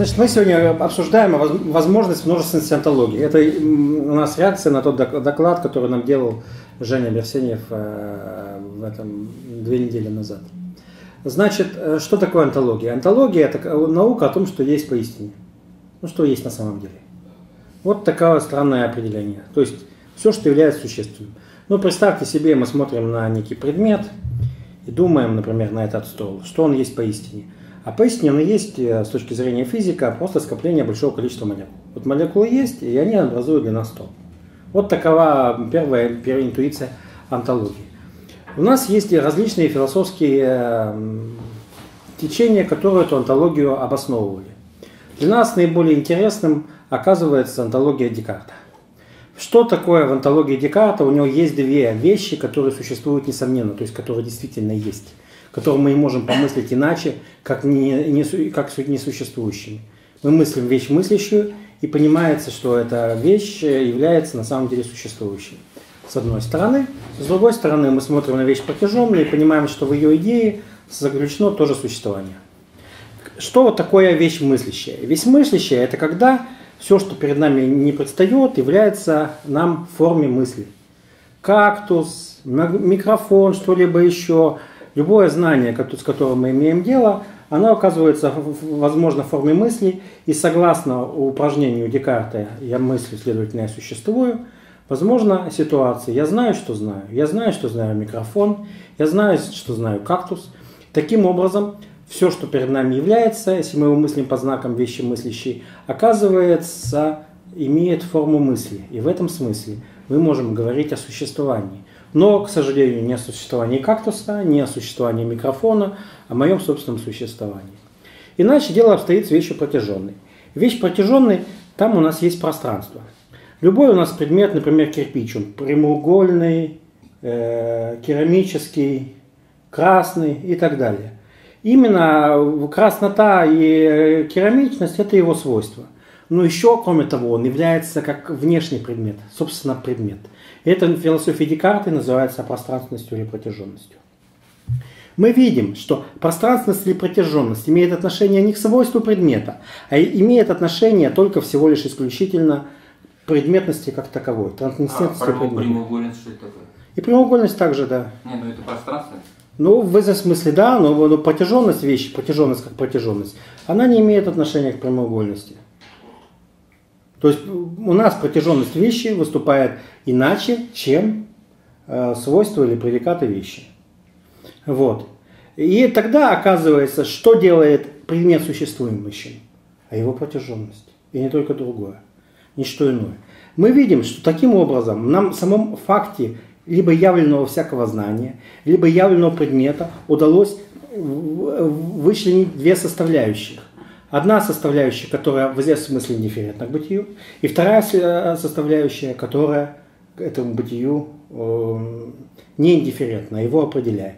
Значит, мы сегодня обсуждаем возможность множественности антологии. Это у нас реакция на тот доклад, который нам делал Женя Берсенев э, в этом две недели назад. Значит, э, что такое антология? Антология – это наука о том, что есть поистине. Ну, что есть на самом деле. Вот такое странное определение. То есть, все, что является существенным. Ну, представьте себе, мы смотрим на некий предмет и думаем, например, на этот стол, что он есть поистине. А поистине он есть э, с точки зрения физика просто скопление большого количества молекул. Вот молекулы есть, и они образуют для нас стол. Вот такова первая, первая интуиция антологии. У нас есть различные философские э, течения, которые эту антологию обосновывали. Для нас наиболее интересным оказывается антология Декарта. Что такое в антологии Декарта? У него есть две вещи, которые существуют несомненно, то есть которые действительно есть, которые мы не можем помыслить иначе, как, не, не, как несуществующими. Мы мыслим вещь мыслящую, и понимается, что эта вещь является на самом деле существующей. С одной стороны. С другой стороны, мы смотрим на вещь протяженную и понимаем, что в ее идее заключено тоже существование. Что вот такое вещь мыслящая? Вещь мыслящая – это когда все, что перед нами не предстает, является нам в форме мысли. Кактус, микрофон, что-либо еще, любое знание, с которым мы имеем дело, оно оказывается, возможно, в форме мысли, и согласно упражнению Декарта «я мыслю, следовательно, я существую», возможно ситуация «я знаю, что знаю», «я знаю, что знаю микрофон», «я знаю, что знаю кактус». Таким образом, все, что перед нами является, если мы его мыслим под знаком вещи мыслящей, оказывается, имеет форму мысли. И в этом смысле мы можем говорить о существовании. Но, к сожалению, не о существовании кактуса, не о существовании микрофона, о моем собственном существовании. Иначе дело обстоит с вещью протяженной. Вещь протяженной, там у нас есть пространство. Любой у нас предмет, например, кирпич, он прямоугольный, э, керамический, красный и так далее. Именно краснота и керамичность – это его свойства. Но еще, кроме того, он является как внешний предмет, собственно, предмет. Это в философии Декарта называется пространственностью или протяженностью. Мы видим, что пространственность или протяженность имеет отношение не к свойству предмета, а имеет отношение только всего лишь исключительно к предметности как таковой, трансцендентности а, предмета. прямоугольность что это такое? И прямоугольность также, да. Не, ну это пространство. Ну, в этом смысле да, но, но протяженность вещи, протяженность как протяженность, она не имеет отношения к прямоугольности. То есть у нас протяженность вещи выступает иначе, чем э, свойства или предикаты вещи. Вот. И тогда оказывается, что делает предмет существующим, а его протяженность. И не только другое, ничто иное. Мы видим, что таким образом нам в самом факте либо явленного всякого знания, либо явленного предмета удалось вычленить две составляющих. Одна составляющая, которая в известном смысле индифферентна к бытию, и вторая э, составляющая, которая к этому бытию э, не индифферентна, а его определяет.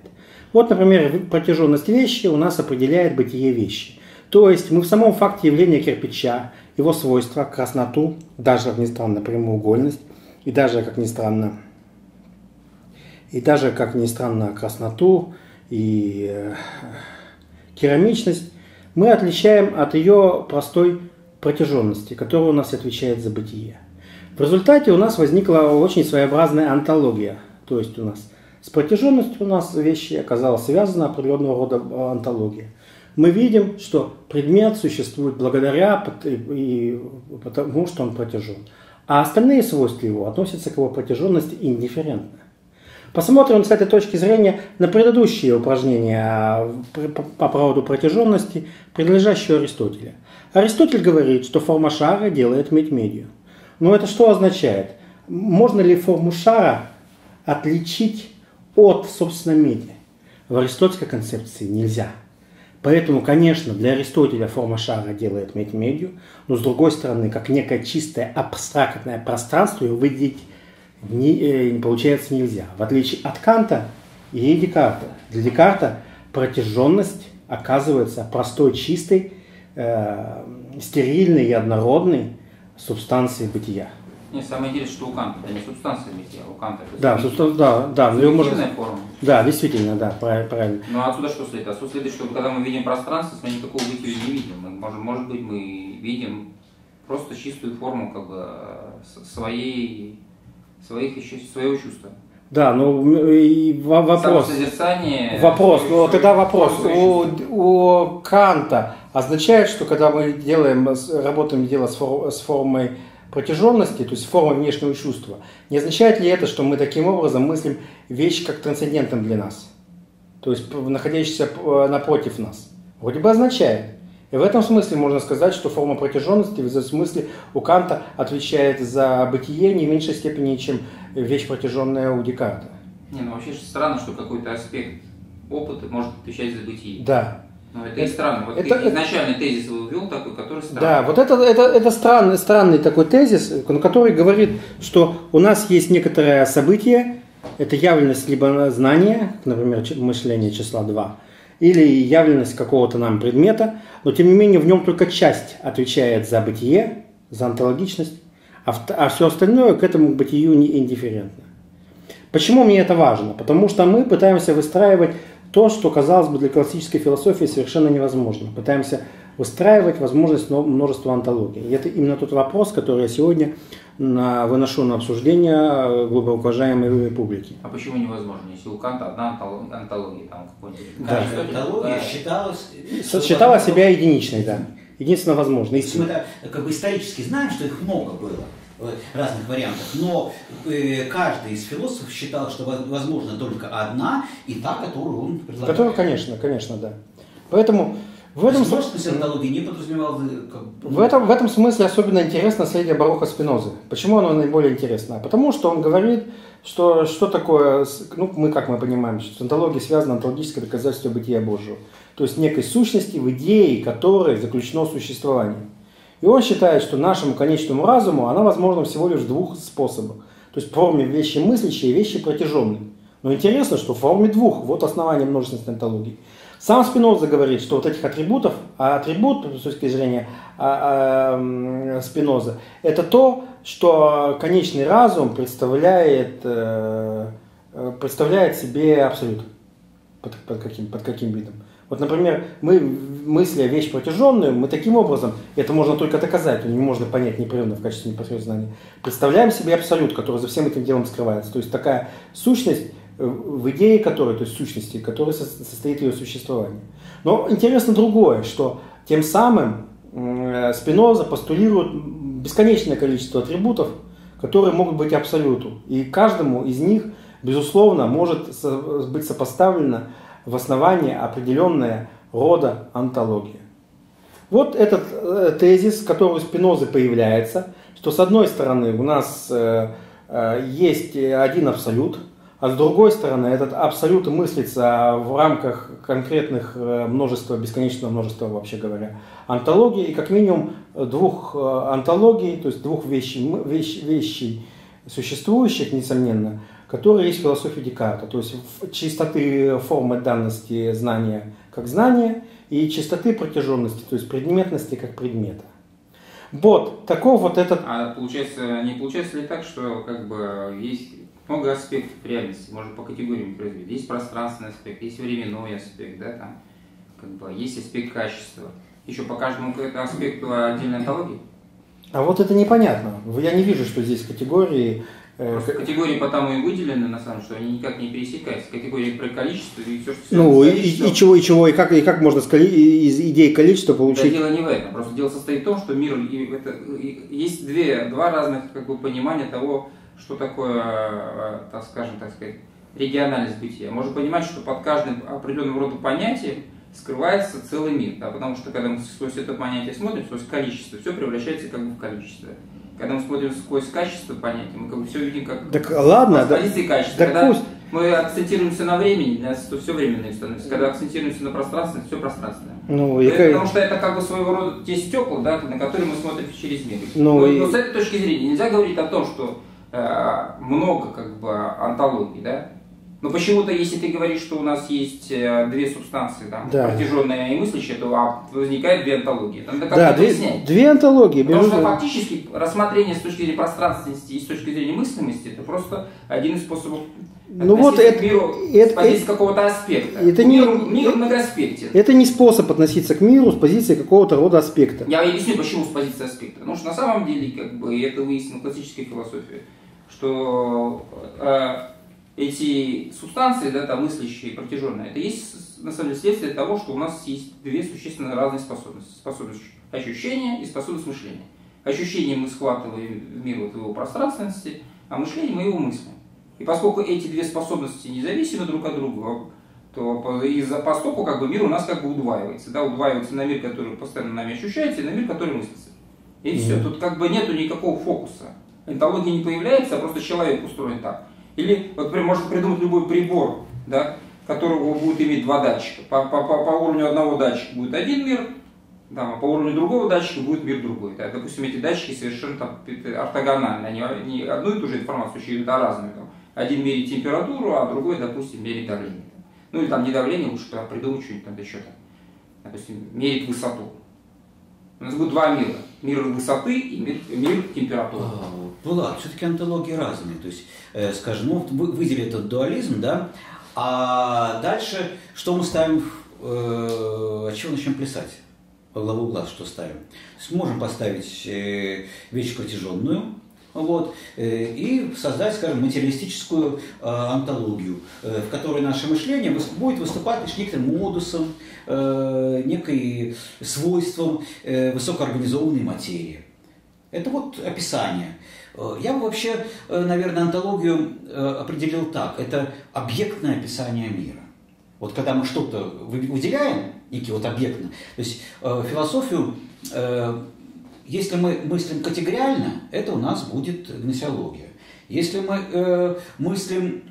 Вот, например, протяженность вещи у нас определяет бытие вещи. То есть мы в самом факте явления кирпича, его свойства, красноту, даже, как ни странно, прямоугольность, и даже, как ни странно, и даже, как ни странно, красноту и э, керамичность мы отличаем от ее простой протяженности, которая у нас отвечает за бытие. В результате у нас возникла очень своеобразная антология. То есть у нас с протяженностью у нас вещи оказалась связана определенного рода антология. Мы видим, что предмет существует благодаря и потому, что он протяжен. А остальные свойства его относятся к его протяженности индифферентно. Посмотрим с этой точки зрения на предыдущие упражнения по поводу протяженности, принадлежащие Аристотеля. Аристотель говорит, что форма шара делает медь-медию. Но это что означает? Можно ли форму шара отличить от, собственно, меди? В аристотельской концепции нельзя. Поэтому, конечно, для Аристотеля форма шара делает медь-медию, но с другой стороны, как некое чистое абстрактное пространство, его выделить не, э, получается нельзя. В отличие от Канта и Декарта. Для Декарта протяженность оказывается простой, чистой, э, стерильной и однородной субстанцией бытия. Не, самое интересное, что у Канта это не субстанция бытия, у Канта это Да, субстан- да, да, ну, его можно- форма. да, действительно, да, прав- правильно. Ну а отсюда что следует? Отсюда следует, что когда мы видим пространство, мы никакого бытия не видим. Мы можем, может быть, мы видим просто чистую форму как бы своей, своих своего чувства. Да, ну и во- вопрос. Самосозерцание. Вопрос, ну тогда вопрос. У, у Канта означает, что когда мы делаем, работаем дело с, фор- с формой протяженности, то есть формой внешнего чувства, не означает ли это, что мы таким образом мыслим вещь как трансцендентом для нас? То есть находящийся п- напротив нас? Вроде бы означает. И в этом смысле можно сказать, что форма протяженности в этом смысле у Канта отвечает за бытие не в меньшей степени, чем вещь протяженная у Декарта. Не, ну вообще же странно, что какой-то аспект опыта может отвечать за бытие. Да. Ну это и странно. Вот это- ты изначальный тезис ввел такой, который странный. Да, вот это, это, это странный, странный такой тезис, ну, который говорит, что у нас есть некоторое событие, это явленность либо знания, например, мышление числа 2, или явленность какого-то нам предмета, но тем не менее в нем только часть отвечает за бытие, за онтологичность, а, а все остальное к этому бытию не индифферентно. Почему мне это важно? Потому что мы пытаемся выстраивать то, что, казалось бы, для классической философии совершенно невозможно. Пытаемся выстраивать возможность но- множества антологий. И это именно тот вопрос, который я сегодня на- выношу на обсуждение э, глубоко уважаемой публики. А почему невозможно? Если у Канта одна антолог- антология, там какой-нибудь. Да. Антология да. считалась... Считала себя единичной, да. Единственно возможно, мы это, как бы исторически знаем, что их много было э, разных вариантов, но э, каждый из философов считал, что воз- возможна только одна, и та, которую он предлагает. Которую, конечно, конечно, да. Поэтому в этом, То есть смысле- антологии не подразумевал... э, как В этом, в этом смысле особенно интересно наследие Баруха Спинозы. Почему оно наиболее интересно? Потому что он говорит, что что такое, ну мы как мы понимаем, что с онтологией связано онтологическое доказательство бытия Божьего. То есть некой сущности, в идее которой заключено существование. И он считает, что нашему конечному разуму она возможна всего лишь в двух способах. То есть в форме вещи мыслящей и вещи протяженной. Но интересно, что в форме двух. Вот основание множественной онтологии. Сам Спиноза говорит, что вот этих атрибутов, а атрибут, с точки зрения а, а, Спиноза, это то, что конечный разум представляет, э, представляет себе абсолют. Под, под каким, под каким видом? Вот, например, мы, мысли о вещь протяженную, мы таким образом, это можно только доказать, не можно понять непрерывно в качестве непосредственного знания, представляем себе абсолют, который за всем этим делом скрывается. То есть такая сущность, в идее которой, то есть сущности, которой со- состоит ее существование. Но интересно другое, что тем самым м, Спиноза постулирует бесконечное количество атрибутов, которые могут быть абсолюту. И каждому из них, безусловно, может быть сопоставлено в основании определенная рода антология. Вот этот э, тезис, который у Спинозы появляется, что с одной стороны у нас э, э, есть один абсолют, а с другой стороны этот абсолют мыслится в рамках конкретных э, множества, бесконечного множества, вообще говоря, антологий, и как минимум двух э, антологий, то есть двух вещей, вещ- вещей существующих, несомненно, которые есть в философии Декарта, то есть чистоты формы данности знания как знания и чистоты протяженности, то есть предметности как предмета. Вот, таков вот этот А получается, не получается ли так, что как бы есть много аспектов реальности, можно по категориям произвести. Есть пространственный аспект, есть временной аспект, да, там, как бы, есть аспект качества. Еще по каждому аспекту отдельная антология. А вот это непонятно. Я не вижу, что здесь категории. э, Просто категории потому и выделены, на самом деле, что они никак не пересекаются. Категории про количество и все, что Ну, и, и- чего, и чего, и как, и как можно из идеи количества Да, получить. дело не в этом. Просто дело состоит в том, что мир и это, и есть две, два разных как бы, понимания того, что такое, э, так скажем, так сказать, региональность бытия. Можно понимать, что под каждым определенным родом понятием скрывается целый мир. Да, потому что когда мы сквозь это понятие смотрим, сквозь количество, все превращается как бы в количество. Когда мы смотрим сквозь качество понятия, мы как бы все видим как Так ладно, с да, позиции качества. так Когда пусть. мы акцентируемся на времени, то все временное становится. Когда акцентируемся на пространстве, все пространственное. Ну, и как- Потому что это как бы своего рода те стекла, да, на которые мы смотрим через мир. Ну но, и- но с этой точки зрения нельзя говорить о том, что много как бы антологий, да, Но почему-то, если ты говоришь, что у нас есть э, две субстанции, там, Да. протяженная и мыслящая, то а, возникает две онтологии. Это Надо как-то Да, две, две антологии. Потому что фактически рассмотрение с точки зрения пространственности и с точки зрения мыслимости это просто один из способов Ну вот это- к миру это- с позиции какого-то аспекта. это не- мир, мир многоаспектен. Это не способ относиться к миру с позиции какого-то рода аспекта. Я объясню, почему с позиции аспекта. Потому что на самом деле, как бы, это выяснено в классической философии, что э, эти субстанции, да, там, мыслящие протяженные, это есть на самом деле следствие того, что у нас есть две существенно разные способности. Способность ощущения и способность мышления. Ощущение мы схватываем в мир вот его пространственности, а мышление мы его мыслим. И поскольку эти две способности независимы друг от друга, то из-за постоку как бы мир у нас как бы удваивается. Да, удваивается на мир, который постоянно нами ощущается, и на мир, который мыслится. И все. Тут как бы нету никакого фокуса. Энтология не появляется, а просто человек устроен так. Или, вот, можно придумать любой прибор, да, которого будет иметь два датчика. По, по, по, по уровню одного датчика будет один мир, да, а по уровню другого датчика будет мир другой. Да. Допустим, эти датчики совершенно там, ортогональны. Они не одну и ту же информацию считают, а разную. Там. Один меряет температуру, а другой, допустим, меряет давление. Ну или там не давление, лучше там придумать что-нибудь там еще там. Допустим, мерить высоту. У нас будет два мира. Мир высоты и мир, мир температуры. Ну все-таки антологии разные. То есть, э, скажем, ну, вы выделили этот дуализм, да, а дальше что мы ставим, э, от чего начнем плясать? По главу глаз что ставим? Сможем поставить э, вещь протяженную, вот, э, и создать, скажем, материалистическую э, антологию, э, в которой наше мышление будет выступать лишь некоторым модусом, э, некой свойством э, высокоорганизованной материи. Это вот описание. Э, Я бы вообще, э, наверное, антологию э, определил так. Это объектное описание мира. Вот когда мы что-то вы- выделяем, некий вот объектно, то есть философию, если мы мыслим категориально, это у нас будет гносеология. Если мы мыслим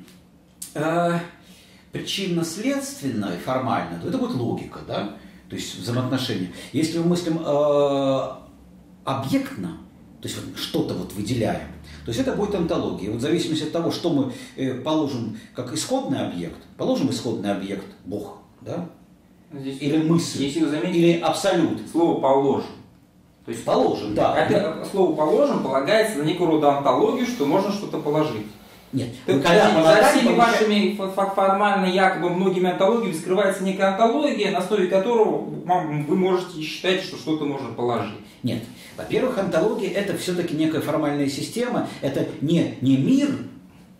причинно-следственно и формально, то это будет логика, да? То есть взаимоотношения. Если мы мыслим э, объектно, то есть вот что-то вот выделяем, то есть это будет антология. Вот в зависимости от того, что мы э, положим как исходный объект, положим исходный объект Бог, да? Здесь, Или мысль, Если вы заметите, или абсолют. слово положим. То есть Положим, да. Это слово положим полагается на некую рода что можно что-то положить. Нет, есть когда за полагаем, всеми вашими фо- фо- формально якобы многими антологиями скрывается некая антология, на основе которого вы можете считать, что что-то можно положить. Нет. Во-первых, антология это все-таки некая формальная система, это не, не мир,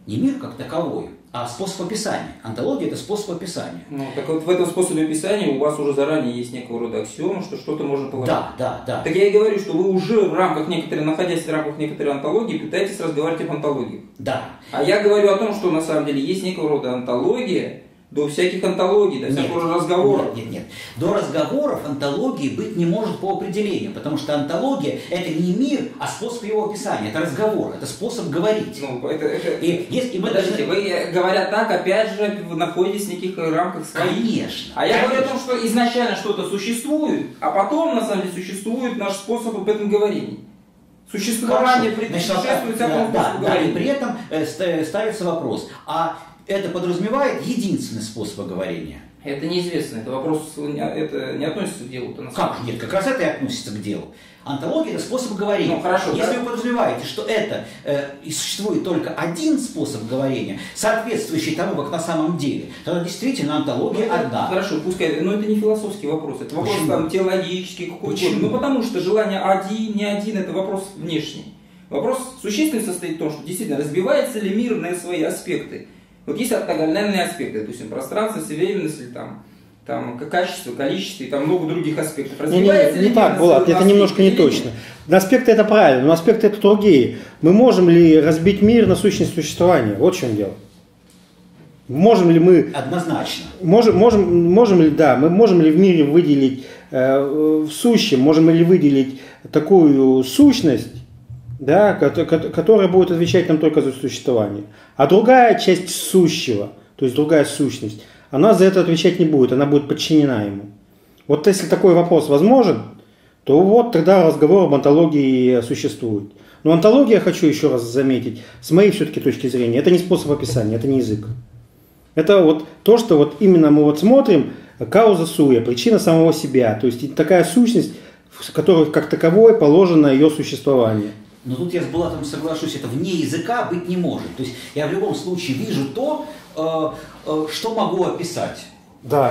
не мир как таковой, а способ описания. Антология это способ описания. Ну, так вот в этом способе описания у вас уже заранее есть некого рода аксиома, что что-то можно положить. Да, да, да. Так я и говорю, что вы уже в рамках некоторой, находясь в рамках некоторой антологии, пытаетесь разговаривать об антологии. Да. А я говорю о том, что на самом деле есть некого рода антология до всяких антологий, до всякого рода разговоров. Нет, нет, нет. До разговоров антологии быть не может по определению, потому что антология это не мир, а способ его описания. Это разговор, это способ говорить. Ну, это, это- И если мы Подождите, должны- вы, э, говоря так, опять же, вы находитесь в неких рамках своих. Конечно. А я говорю о конечно. том, что изначально что-то существует, а потом, на самом деле, существует наш способ об этом говорения. Существование предшествует да, всякому да, способу да, и при этом э, ста- ставится вопрос, а это подразумевает единственный способ говорения? Это неизвестно, это вопрос, не- это не относится к делу. это Как? Нет, как раз это и относится к делу. Антология – это способ говорения. Ну, хорошо, Если да. вы подразумеваете, что это э, и существует только один способ говорения, соответствующий тому, как на самом деле, тогда действительно антология Ну, одна. Хорошо, пускай, но это не философский вопрос, это вопрос Почему? там теологический какой-то. Почему? Ну потому что желание один, не один, это вопрос внешний. Вопрос существенный состоит в том, что действительно разбивается ли мир на свои аспекты. Вот есть ортогональные аспекты, допустим, пространство, временность, или там, там качество, количество и там много других аспектов. Не, не, не ли так, на Булат, свои это немножко не точно. нет? Аспекты это правильно, но аспекты это другие. Мы можем ли разбить мир на сущность существования? Вот в чем дело. Можем ли мы Однозначно. Можем, можем, можем ли, да, мы можем ли в мире выделить э, в сущем, можем ли выделить такую сущность, да, кото- кото- которая будет отвечать нам только за существование. А другая часть сущего, то есть другая сущность, она за это отвечать не будет, она будет подчинена ему. Вот если такой вопрос возможен, то вот тогда разговор об антологии существует. Но антология, хочу еще раз заметить, с моей все-таки точки зрения, это не способ описания, это не язык. Это вот то, что вот именно мы вот смотрим, кауза суя, причина самого себя. То есть такая сущность, в которой как таковой положено ее существование. Но тут я с Булатом соглашусь, это вне языка быть не может. То есть я в любом случае вижу то, э, э, что могу описать. Да.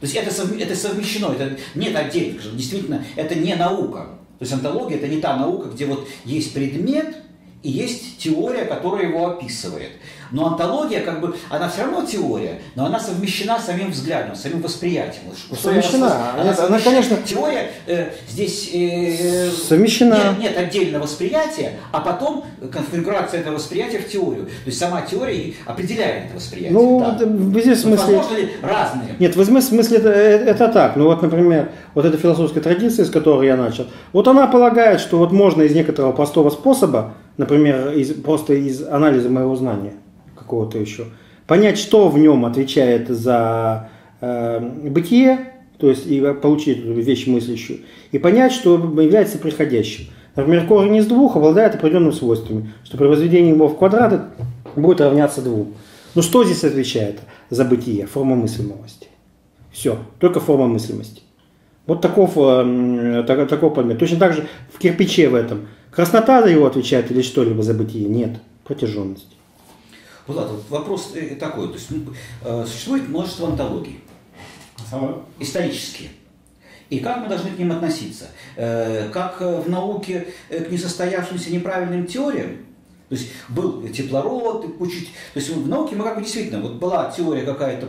То есть это, это совмещено, это нет отдельных, действительно, это не наука. То есть антология это не та наука, где вот есть предмет и есть теория, которая его описывает. Но антология, как бы, она все равно теория, но она совмещена самим взглядом, самим восприятием. совмещена. Она, нет, она, конечно... Теория э, здесь э, совмещена. Нет, нет отдельного восприятия, а потом конфигурация этого восприятия в теорию. То есть сама теория определяет это восприятие. Ну, да. в здесь смысле... Возможно ли разные? Нет, в смысле это, э, это так. Ну вот, например, вот эта философская традиция, с которой я начал, вот она полагает, что вот можно из некоторого простого способа, например, из, просто из анализа моего знания, какого-то еще, понять, что в нем отвечает за э, бытие, то есть и получить эту вещь мыслящую, и понять, что является приходящим. Например, корень из двух обладает определенными свойствами, что при возведении его в квадраты будет равняться двум. Но что здесь отвечает за бытие? Форма мыслимости. Все, только форма мыслимости. Вот таков, э, так, таков предмет. Точно так же в кирпиче в этом. Краснота за его отвечает или что-либо за бытие? Нет. Протяженность. Влад, вот вопрос э, такой. То есть, э, существует множество антологий. Исторические. И как мы должны к ним относиться? Э, как в науке к несостоявшимся неправильным теориям, то есть был теплород, учить. То есть в науке мы как бы действительно, вот была теория какая-то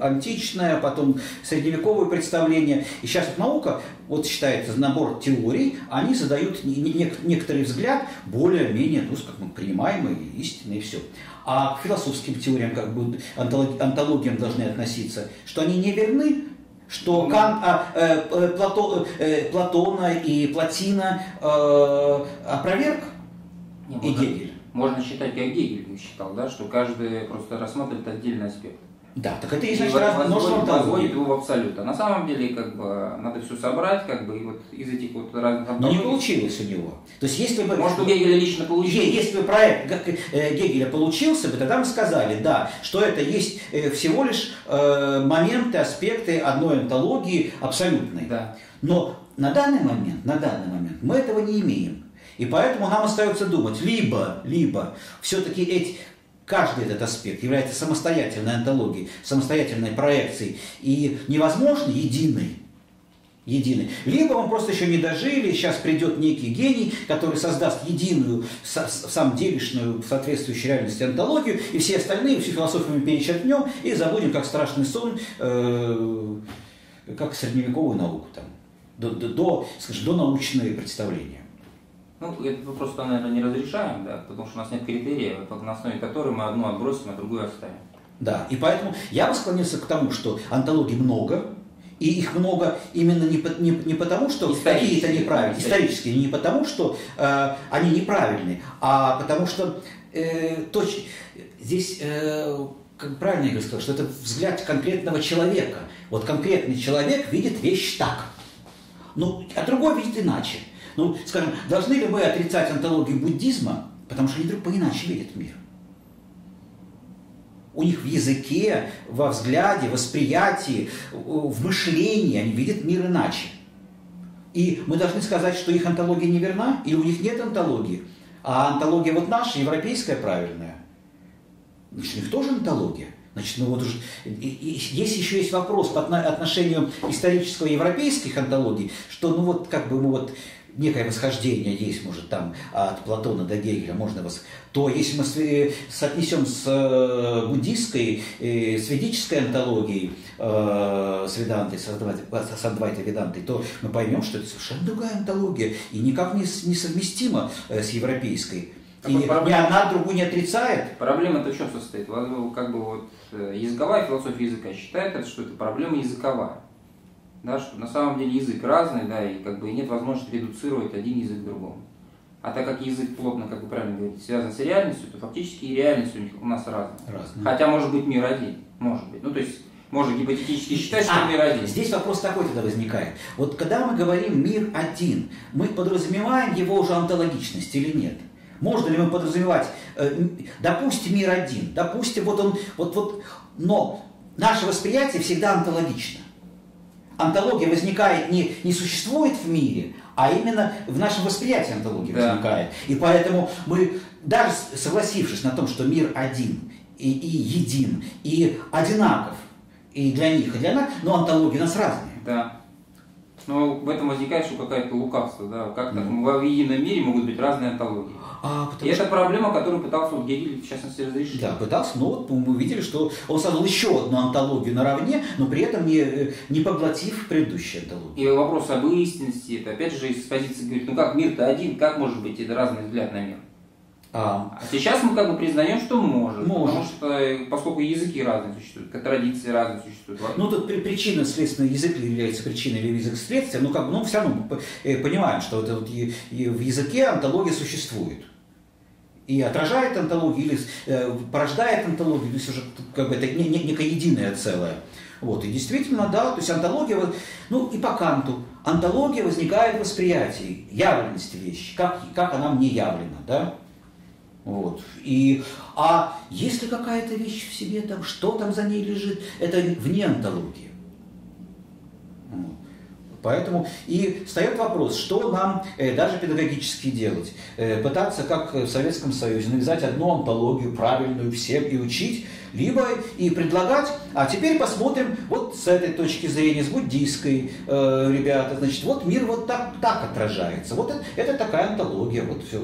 античное, потом средневековое представление. И сейчас вот наука, вот считается набор теорий, они задают некоторый взгляд более-менее, ну, как мы принимаемый, истинный и все. А к философским теориям, как бы антологиям должны относиться, что они не верны, что Кан, а, э, э, Плато, э, Платона и Платина э, опроверг и можно, Гегель. Можно считать, как Гегель считал, да, что каждый просто рассматривает отдельный аспект. Да, так это и значит раз множество возводит его в абсолют. А на самом деле, как бы, надо все собрать, как бы, и вот из этих вот разных Но не получилось у него. То есть, если бы... Может, у Гегеля лично получилось? Если бы проект э, Гегеля получился бы, тогда мы сказали, да, что это есть э, всего лишь э, моменты, аспекты одной антологии абсолютной. Да. Но на данный момент, на данный момент мы этого не имеем. И поэтому нам остается думать, либо, либо все-таки эти, каждый этот аспект является самостоятельной антологией, самостоятельной проекцией и невозможно единый. Единый. Либо мы просто еще не дожили, сейчас придет некий гений, который создаст единую, самом делешную, соответствующую реальности антологию, и все остальные, всю философию мы перечеркнем и забудем, как страшный сон, э, как средневековую науку, там, до, до, до, скажем, до научные представления. Ну, этот вопрос, наверное, не разрешаем, да, потому что у нас нет критерия, на основе которой мы одну отбросим, а другую оставим. Да, и поэтому я бы склонился к тому, что антологий много, и их много именно не, не, не потому, что какие-то неправильные, исторические, не потому, что э, они неправильные, а потому что э, точ, здесь, э, как правильно я сказал, что это взгляд конкретного человека. Вот конкретный человек видит вещь так, ну, а другой видит иначе. Ну, скажем, должны ли мы отрицать антологию буддизма, потому что они вдруг поиначе видят мир? У них в языке, во взгляде, восприятии, в мышлении они видят мир иначе. И мы должны сказать, что их антология неверна, или у них нет антологии. А антология вот наша, европейская, правильная. Значит, у них тоже антология. Значит, ну вот уже, здесь еще есть вопрос по отношению исторического европейских антологий, что ну вот как бы мы вот некое восхождение есть, может, там от Платона до Гегеля, можно вас, то если мы соотнесем с э, буддистской, э, с ведической антологией, э, с Ведантой, с Адвайтой Ведантой, то мы поймем, что это совершенно другая антология и никак не, не совместима с европейской. и ни одна другую не отрицает. Проблема-то в чем состоит? Как бы вот языковая философия языка считает, что это проблема языковая да, что на самом деле язык разный, да, и как бы нет возможности редуцировать один язык к другому. А так как язык плотно, как вы правильно говорите, связан с реальностью, то фактически и реальность у, них, у нас разная. Разная. Хотя может быть мир один, может быть. Ну то есть можно гипотетически считать, что а, мир один. Здесь вопрос такой тогда возникает. Вот когда мы говорим мир один, мы подразумеваем его уже онтологичность или нет? Можно ли мы подразумевать, э, допустим, мир один, допустим, вот он, вот, вот, но наше восприятие всегда онтологично. Антология возникает, не, не существует в мире, а именно в нашем восприятии антология да. возникает. И поэтому мы, даже согласившись на том, что мир один и, и един, и одинаков, и для них, и для нас, но антологии у нас разные. Да. Но в этом возникает что какая-то лукавство, да, как так, mm. в едином мире могут быть разные антологии. А, и что... это проблема, которую пытался вот Гегель, в частности, разрешить. Да, пытался, но вот мы увидели, что он создал еще одну антологию наравне, но при этом не, не поглотив предыдущие антологии. И вопрос об истинности, это опять же из позиции говорит, ну как мир-то один, как может быть это разный взгляд на мир? А, а сейчас мы как бы признаем, что можем, может. потому что э, поскольку языки разные существуют, традиции разные существуют. Ну тут причина, следственно, язык является причиной или язык следствия, ну как бы, ну все равно мы э, понимаем, что это вот и, и в языке антология существует. И отражает антологию, или э, порождает антологию, то есть уже как бы это не, не, некое единое целое. Вот, и действительно, да, то есть антология, ну и по Канту, антология возникает в восприятии, явленности вещи, как, как она мне явлена, да. Вот. И, а если какая-то вещь в себе, там, что там за ней лежит, это вне антологии. Поэтому и встает вопрос, что нам э, даже педагогически делать. Э, пытаться, как в Советском Союзе, навязать одну антологию правильную всем и учить, либо и предлагать, а теперь посмотрим вот с этой точки зрения, с буддийской, э, ребята, значит, вот мир вот так, так отражается, вот это, это такая антология, вот все,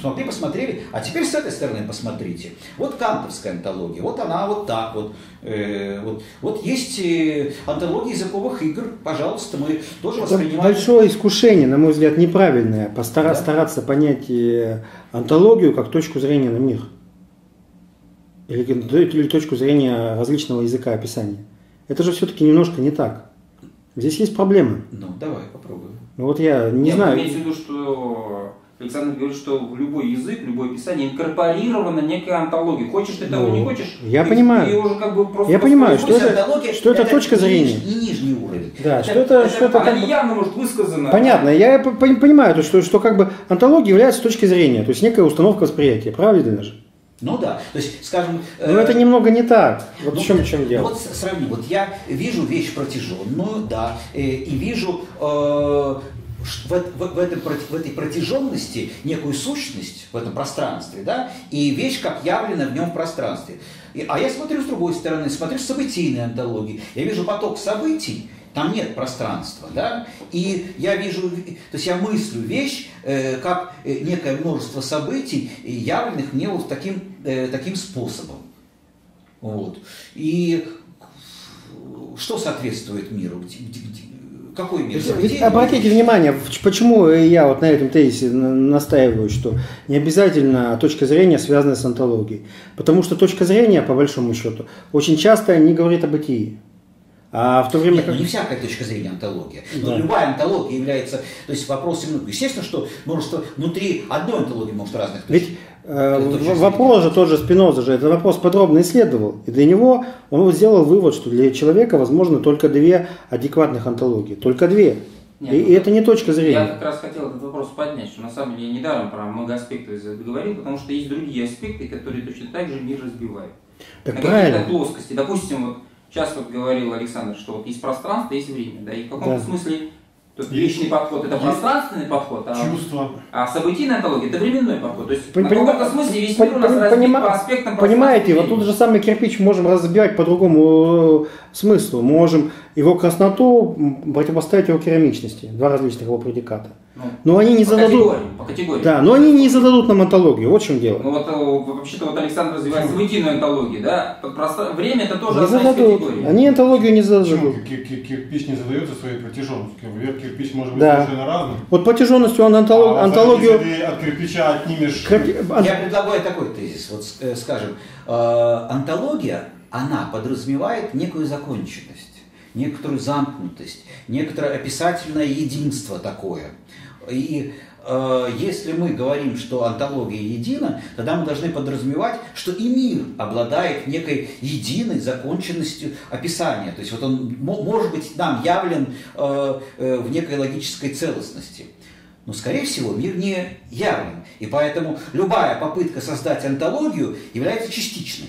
смотри, посмотрели, а теперь с этой стороны посмотрите, вот кантовская антология, вот она вот так вот, э, вот, вот есть э, антология языковых игр, пожалуйста, мы тоже воспринимаем. Это большое искушение, на мой взгляд, неправильное, постараться да? стараться понять э, антологию как точку зрения на мир или, или точку зрения различного языка описания. Это же все-таки немножко не так. Здесь есть проблемы. Ну, давай попробуем. Ну вот я не Нет, знаю. Имеется в виду, что Александр говорит, что в любой язык, в любое описание инкорпорирована некая антология. Хочешь ты того, ну, не хочешь? Я понимаю. И уже как бы просто я понимаю, что это, что это, это точка зрения. Не нижний уровень. Да, это, что это, это, что это как бы... явно может высказана. Понятно. Я понимаю, что, что как бы антология является точкой зрения, то есть некая установка восприятия. Правильно же? Ну да, то есть, скажем... Но э, это немного не так. Вот ну, в чем, чем дело. Вот сравни, вот я вижу вещь протяженную, да, э, и вижу э, в, в, в, этой, в этой протяженности некую сущность в этом пространстве, да, и вещь как явлена в нем в пространстве. И, а я смотрю с другой стороны, смотрю с событийной антологии. Я вижу поток событий, там нет пространства, да, и я вижу, то есть я мыслю вещь э, как э, некое множество событий, явленных мне вот таким, э, таким способом. Вот. И что соответствует миру? Какой мир? Ведь, обратите внимание, почему я вот на этом тезисе настаиваю, что не обязательно точка зрения связана с антологией. Потому что точка зрения, по большому счету, очень часто не говорит о бытии. А в то время Нет, как... ну не всякая точка зрения антология. Но любая антология является, то есть вопрос именно, естественно, что множество внутри одной антологии может разных точек. Ведь э, вопрос же тот же Спиноза же этот вопрос подробно исследовал. И для него он сделал вывод, что для человека возможно только две адекватных антологии. Только две. Нет, и, ну, и это не точка зрения. Я как раз хотел этот вопрос поднять, что на самом деле я недаром про много аспектов говорил, потому что есть другие аспекты, которые точно так же мир разбивают. Так на правильно. плоскости. Допустим, вот Сейчас вот говорил Александр, что вот есть пространство, есть время, да, и в каком-то да. смысле Тут личный подход это пространственный подход, а, Чувство. а событийная антология это временной подход. То есть Поним, в каком-то смысле весь мир у нас разбит по аспектам Понимаете, вот тут же самый кирпич можем разбивать по другому э, смыслу. Можем его красноту противопоставить его керамичности. Два различных его предиката. Ну, но они не по зададут. Категориям, по категории. Да, но они не зададут нам антологию. Вот в чем дело. Ну вот э, вообще-то вот Александр развивает событийную антологию, да? Просто время это тоже не одна зададут. из категорий. Они антологию не зададут. Почему? Кирпич не задается своей протяженностью. Вверх кирпич может быть да. совершенно разным. Вот протяженностью он антолог, а антологию... Если от кирпича отнимешь... Кирпи... Я предлагаю такой тезис. Вот э, скажем, э, антология, она подразумевает некую законченность некоторую замкнутость, некоторое описательное единство такое. И э, если мы говорим, что антология едина, тогда мы должны подразумевать, что и мир обладает некой единой законченностью описания. То есть вот он может быть нам явлен э, э, в некой логической целостности. но, скорее всего, мир не явен. И поэтому любая попытка создать антологию является частичной.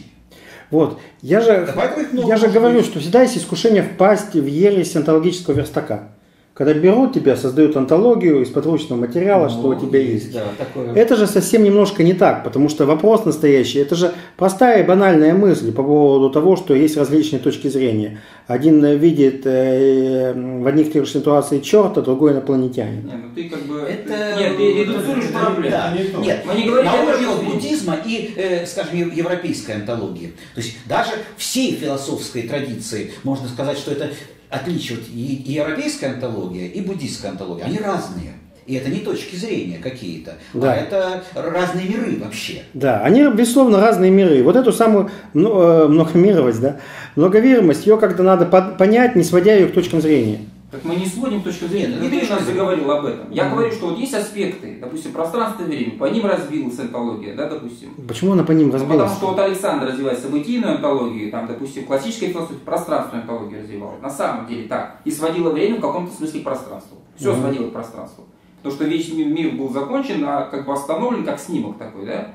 Вот. Я же, я же говорю, что всегда есть искушение впасть в ересь антологического верстака. Когда берут тебя, создают антологию из подручного материала, ну, что у тебя есть. есть. Да, такое... Это же совсем немножко не так, потому что вопрос настоящий, это же простая и банальная мысль по поводу того, что есть различные точки зрения. Один видит э, в одних тех же ситуациях черта, другой инопланетянин. Нет, ну ты как бы... Это... Нет, ты редуцируешь проблему. Да. Нет, мы не говорим о буддизма и, э, скажем, европейской антологии. То есть даже всей философской традиции можно сказать, что это отличие вот, и, европейская антология, и буддийская антология, они разные. И это не точки зрения какие-то, а да. а это разные миры вообще. Да, они, безусловно, разные миры. Вот эту самую э, многомировость, да, многоверимость, ее как-то надо понять, не сводя ее к точкам зрения. Так мы не сводим точку зрения. Не ты у нас заговорил об этом. Я mm-hmm. говорю, что вот есть аспекты, допустим, пространство и время, по ним разбилась антология, да, допустим. Почему она по ним разбилась? Ну, потому что вот Александр развивает событийную антологию, там, допустим, классическая философия пространственную антологию развивала. На самом деле так. И сводила время в каком-то смысле к пространству. Все mm-hmm. сводило к пространству. Потому что весь мир был закончен, а как бы остановлен, как снимок такой, да?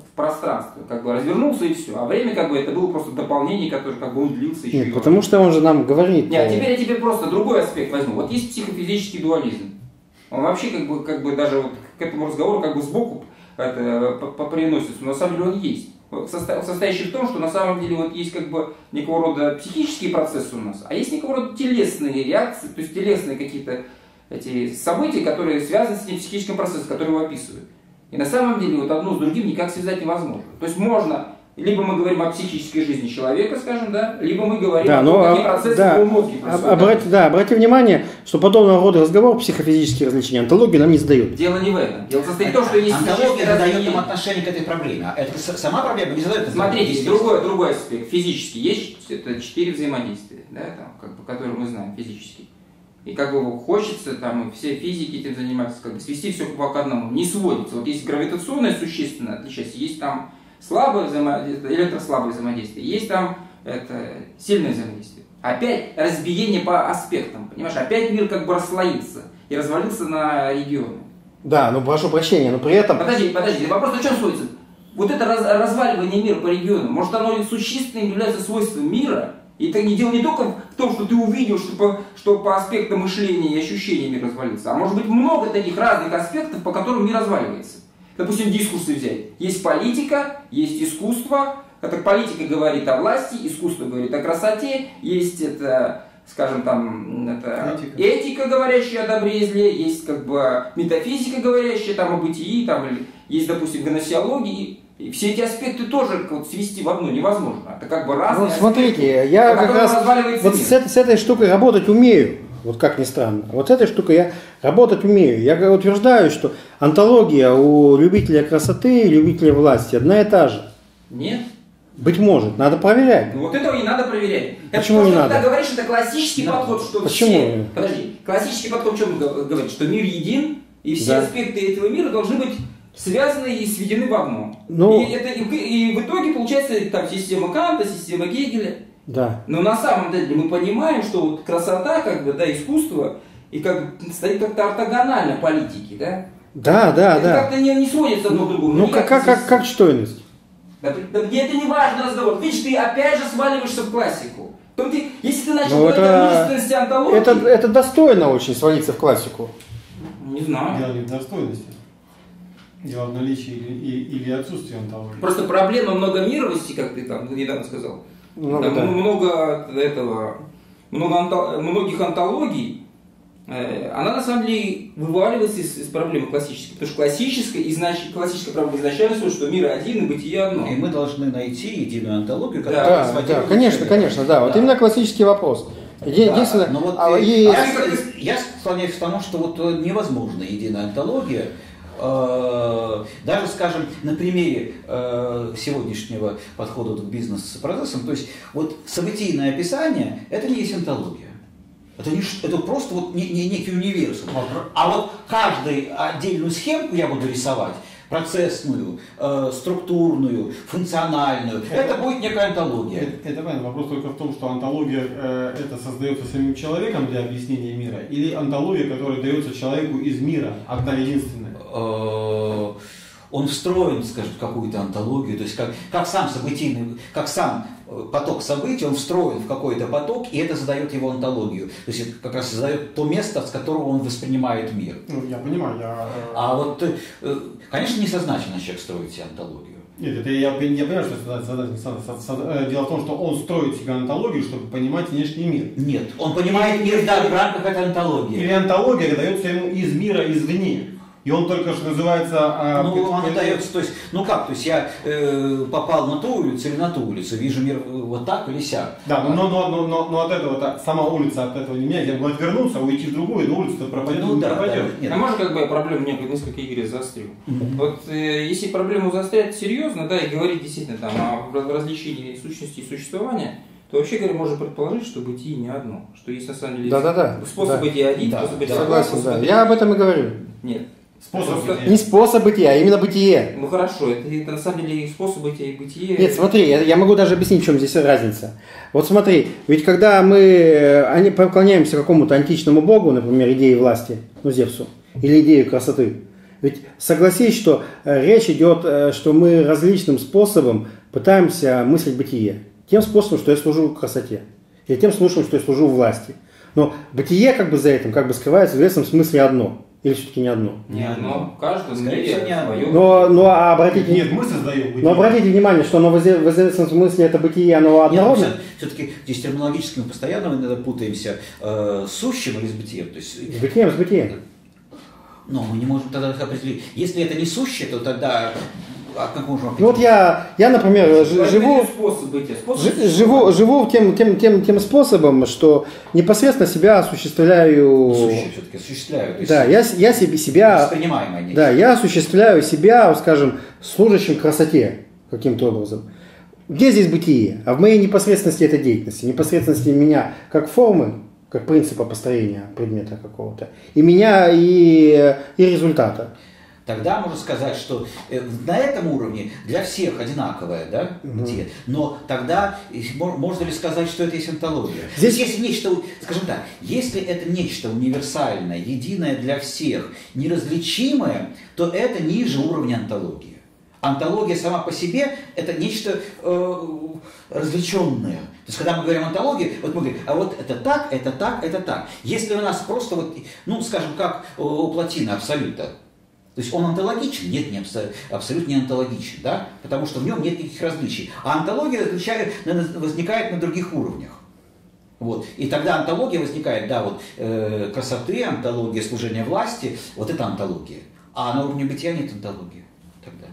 В пространстве, как бы развернулся и все. А время как бы это было просто дополнение, которое как бы он длился еще. Нет, потому что он же нам говорит. Нет, а теперь я тебе просто другой аспект возьму. Вот есть психофизический дуализм. Он вообще как бы, как бы даже вот к этому разговору как бы сбоку это, приносится, но на самом деле он есть. Состоящий в том, что на самом деле вот есть как бы некого рода психические процессы у нас, а есть некого рода телесные реакции, то есть телесные какие-то эти события, которые связаны с этим психическим процессом, который его описывают. И на самом деле вот одно с другим никак связать невозможно. То есть можно, либо мы говорим о психической жизни человека, скажем, да, либо мы говорим да, о том, какие процессы да, в мозге обрати, Да, обратите внимание, что подобного рода разговор психофизические развлечения антологию нам не задают. Дело не в этом. Дело состоит в том, что есть Антология задает нам отношение к этой проблеме. А это сама проблема не задает. Смотрите, другой, другой аспект. Физически есть это четыре взаимодействия, да, там, как бы, которые мы знаем физически. И как бы хочется там все физики этим заниматься, как бы свести все к одному. Не сводится. Вот есть гравитационное существенное отличие, есть там слабое взаимодействие, электрослабое взаимодействие, есть там это сильное взаимодействие. Опять разбиение по аспектам, понимаешь? Опять мир как бы расслоился и развалился на регионы. Да, ну прошу прощения, но при этом... Подожди, подожди, вопрос на чем сводится? Вот это раз, разваливание мира по регионам, может оно существенным является свойством мира, и это не дело не только в том, что ты увидел, что по, что по аспектам мышления и ощущения мир развалился, а может быть много таких разных аспектов, по которым мир разваливается. Допустим, дискурсы взять. Есть политика, есть искусство. Это политика говорит о власти, искусство говорит о красоте, есть это, скажем там, это этика. этика, говорящая о добре и зле, есть как бы метафизика, говорящая там о бытии, там, или есть, допустим, гносеология. И все эти аспекты тоже вот, свести в одну невозможно. Это как бы разные Ну, смотрите, аспекты, я как раз вот с, с этой штукой работать умею. Вот как ни странно. Вот с этой штукой я работать умею. Я утверждаю, что антология у любителя красоты и любителя власти одна и та же. Нет. Быть может, надо проверять. Ну вот этого не надо проверять. Почему это, не надо? Ты говоришь, это классический надо. подход, что Почему? все... Подожди, классический подход, что говорит, что мир един, и все да. аспекты этого мира должны быть связаны и сведены в одно. Ну, и, это, и, и в итоге получается там система Канта, система Гегеля. Да. Но на самом деле мы понимаем, что вот красота, как бы, да, искусство, и как стоит как-то ортогонально политики, да? Да, да, это да. как-то не, не сводится одно к другому. Ну, как, как, как, как штойность? Да, да, это не важный разговор. Видишь, ты опять же сваливаешься в классику. Потом ты, если ты начал ну, говорить это, о множественности антологии... Это, это достойно очень свалиться в классику. Не знаю. Дело не в достойности. Дело в наличии или, или отсутствии антологии. Просто проблема многомировости, как ты там недавно сказал. Много, там да. много этого, много анто, многих антологий, э, она на самом деле вываливается из, из проблемы классической. Потому что классическая, изнач, классическая проблема изначально свой, что мир один и бытие одно. И мы должны найти единую антологию, которая да, да, конечно, конечно, да. да. Вот именно классический вопрос. Единственное, да, но вот а, и, я, я склоняюсь к тому, что вот невозможна единая антология, Э, даже, скажем, на примере э, сегодняшнего подхода к бизнес-процессам, то есть вот событийное описание – это не есть антология. Это, не, это просто вот не, не, некий универсум. А вот каждую отдельную схемку я буду рисовать, процессную, э, структурную, функциональную. Это, будет некая антология. Это, это понятно. Вопрос только в том, что антология э, это создается самим человеком для объяснения мира, или антология, которая дается человеку из мира, одна единственная. Э, он встроен, скажем, в какую-то антологию, то есть как, как сам событийный, как сам э, поток событий, он встроен в какой-то поток, и это задает его антологию. То есть это как раз задает то место, с которого он воспринимает мир. Ну, я понимаю, я... Э, а вот, конечно, несознательно человек строит себе антологию. Нет, это я, я понимаю, что Дело в том, что он строит себе антологию, чтобы понимать внешний мир. Нет, он понимает мир да, в рамках этой антологии. Или антология дается ему из мира извне. И он только что называется... А, ну, он дается, то есть, ну как, то есть я э, попал на ту улицу или на ту улицу, вижу мир э, вот так или сяк. Да, но, но, но, но, но, но от этого, так, сама улица от этого не меняет. Я могу отвернуться, уйти в другую, но улица-то пропадет, ну, да, пропадет. Да, нет. А можно как бы проблему некую несколько игр заострил? Mm-hmm. Вот э, если проблему заострять серьезно, да, и говорить действительно там о различении сущности и существования, то вообще говоря, можно предположить, что бытие не одно. Что есть на самом деле да, да, да, способ да. бытия один, да, способ бытия Согласен, да. Я об этом и говорю. Нет. Способ бытия. Не способ бытия, а именно бытие. Ну хорошо, это, это на самом деле способ бытия и бытие. Нет, смотри, я, я могу даже объяснить, в чем здесь разница. Вот смотри, ведь когда мы э, они, поклоняемся какому-то античному богу, например, идее власти, ну Зевсу, или идею красоты, ведь согласись, что э, речь идет, э, что мы различным способом пытаемся мыслить бытие. Тем способом, что я служу красоте. Или тем способом, что я служу власти. Но бытие как бы за этим как бы скрывается в известном смысле одно – или все-таки не одно? Не одно. Каждый мире не одно. Но, но а обратите, Нет, мы создаем бытие. Но обратите внимание, что оно в известном смысле это бытие, оно однородно. Все-таки здесь терминологически мы постоянно иногда путаемся э, с сущим или с бытием. То есть, с бытием, с бытием. Но мы не можем тогда определить. Если это не сущее, то тогда а как Ну вот я, я например, живу, способ бытия. Способ живу, живу тем, тем, тем, тем способом, что непосредственно себя осуществляю. все-таки осуществляю. Да, я, я себе себя. Да, я осуществляю себя, скажем, служащим красоте каким-то образом. Где здесь бытие? А в моей непосредственности этой деятельности, непосредственности меня как формы, как принципа построения предмета какого-то, и меня и, и результата тогда можно сказать, что э, на этом уровне для всех одинаковое, да, угу. где. Но тогда можно ли сказать, что это есть антология? Здесь есть нечто, скажем так, если это нечто универсальное, единое для всех, неразличимое, то это ниже уровня антологии. Антология сама по себе это нечто э, развлеченное. То есть, когда мы говорим антологии, вот мы говорим, а вот это так, это так, это так. Если у нас просто вот, ну, скажем, как у плотины абсолюта, то есть он антологичен? Нет, не абсолютно не антологичен, да? потому что в нем нет никаких различий. А антология возникает на других уровнях. Вот. И тогда антология возникает, да, вот э, красоты, антология служения власти, вот это антология. А на уровне бытия нет антологии тогда.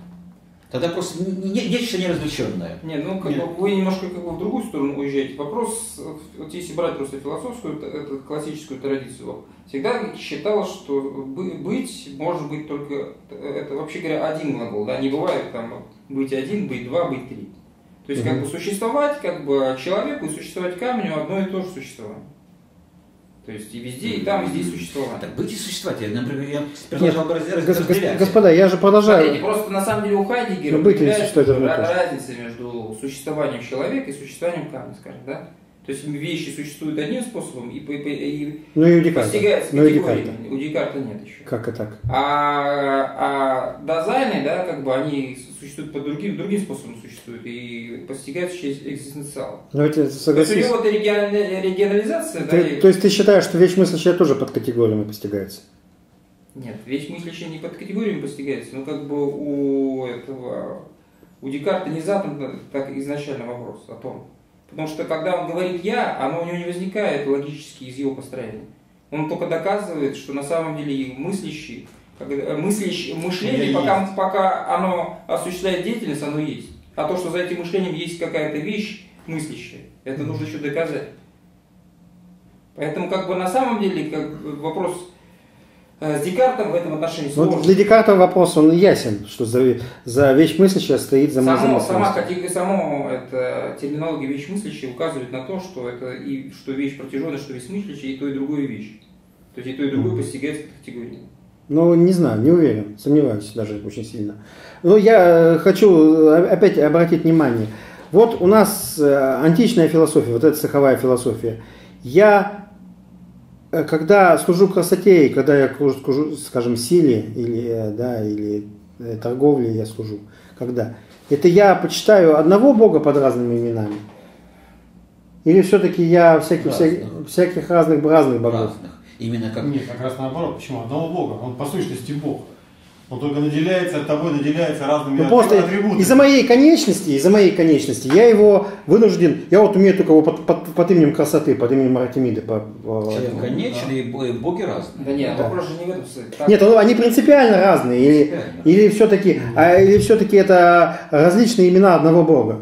Тогда просто не, нечто неразличенное. Не, ну как Бы, вы немножко как бы в другую сторону уезжаете. Вопрос, вот если брать просто философскую, это классическую традицию, всегда считалось, что быть может быть только, это вообще говоря, один глагол, да, не бывает там быть один, быть два, быть три. То есть угу. как бы существовать как бы человеку и существовать камню одно и то же существование. То есть и везде, и там, и здесь существовать. Так быть и существовать. Я, например, я предложил бы разделять. Господа, я же продолжаю. Смотрите, просто на самом деле у Хайдегера быть разница между существованием человека и существованием камня, скажем, да? То есть вещи существуют одним способом и, и, и ну, и у Декарта. постигаются ну, категориями. У Декарта нет еще. Как и так? А, а дозайны, да, как бы они существуют по другим, другим способом существуют и постигаются через экзистенциал. Но это согласись. То есть у него это регионализация, ты, да, и... То есть ты считаешь, что вещь мыслящая тоже под категориями постигается? Нет, вещь мыслящая не под категориями постигается, но как бы у этого у Декарта не задан так изначально вопрос о том, Потому что когда он говорит «я», оно у него не возникает логически из его построения. Он только доказывает, что на самом деле мыслящий, э, мыслящий мышление, пока, пока оно осуществляет деятельность, оно есть. А то, что за этим мышлением есть какая-то вещь мыслящая, это нужно еще доказать. Поэтому как бы на самом деле как вопрос Э, с Декартом в этом отношении сложно. Вот для Декарта вопрос, он ясен, что за, за вещь мыслящая стоит за само, сама, само это, терминология вещь мыслящая указывает на то, что это и что вещь протяженная, что вещь мыслящая, и то, и другое вещь. То есть и то, и другое mm-hmm. постигается категорией. Ну, не знаю, не уверен, сомневаюсь даже очень сильно. Но я хочу опять обратить внимание. Вот у нас античная философия, вот эта цеховая философия. Я, когда служу красоте, и когда я служу, скажем, силе или, да, или торговле я служу, когда, это я почитаю одного Бога под разными именами? Или все-таки я всяких, всяких, всяких разных разных богов? Разных. Именно как... Нет, как раз наоборот. Почему? Одного Бога. Он по сущности Бог. Он только наделяется от тобой, наделяется разными ну, просто атрибутами. Из-за моей конечности, из-за моей конечности, я его вынужден, я вот умею только его под, под, под именем красоты, под именем Артемиды. По, по, конечные, да. боги разные. Да нет, да. вопрос же не в этом. Так... Нет, ну, они принципиально разные. Принципиально. Или, или все-таки, а, или все-таки это различные имена одного бога.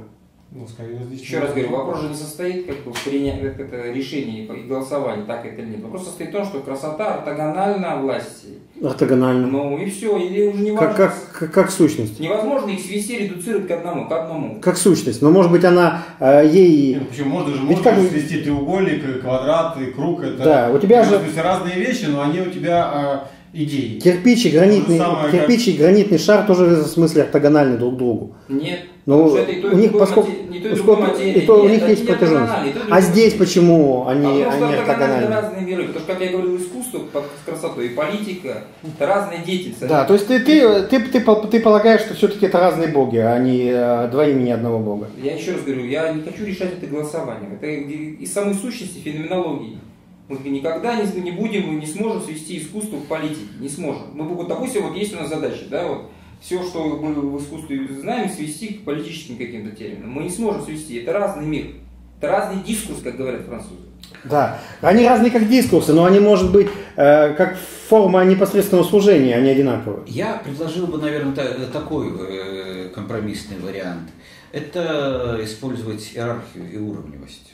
Ну, скорее, Еще раз говорю, вопрос же не состоит как бы, в принятии это решении и голосовании, так это или нет. Вопрос состоит в том, что красота ортогональна власти. Ортогонально. Ну и все, или уже не важно. Как, как, как сущность. Невозможно их свести, редуцировать к одному, к одному. Как сущность. Но может быть она э, ей... Нет, почему? Можно же можно как... свести треугольник, квадрат и круг. Это, да, у тебя же... разные вещи, но они у тебя... Э, идеи. Кирпич и гранитный, самое, кирпич как... и гранитный шар тоже в смысле ортогональны друг другу. Нет. Ну, у них поскольку, не то, поскольку материи, и то нет, у них есть протяженность. А здесь почему они, а они ортогональны? разные миры, потому что, как я говорил, искусство под красотой и политика это разные деятельности. Да, то есть ты, ты, ты, ты, ты полагаешь, что все-таки это разные боги, а не э, два имени одного бога. Я еще раз говорю, я не хочу решать это голосованием. Это из самой сущности феноменологии. Мы никогда не, не будем, мы не сможем свести искусство к политике, не сможем. Мы, вот, допустим, вот есть у нас задача, да, вот, все, что мы в искусстве знаем, свести к политическим каким-то терминам. Мы не сможем свести, это разный мир. Это разный дискурс, как говорят французы. Да, они разные как дискурсы, но они, может быть, э, как форма непосредственного служения, они одинаковые. Я предложил бы, наверное, такой э, компромиссный вариант. Это использовать иерархию и уровневость.